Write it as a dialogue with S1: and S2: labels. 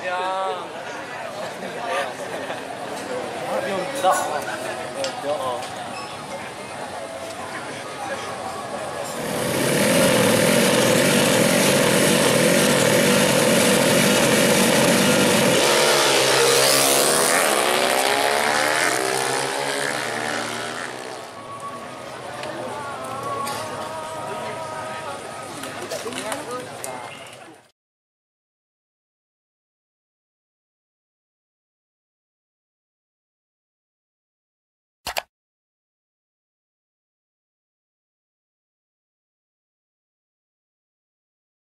S1: 大家，我还没有遇到啊，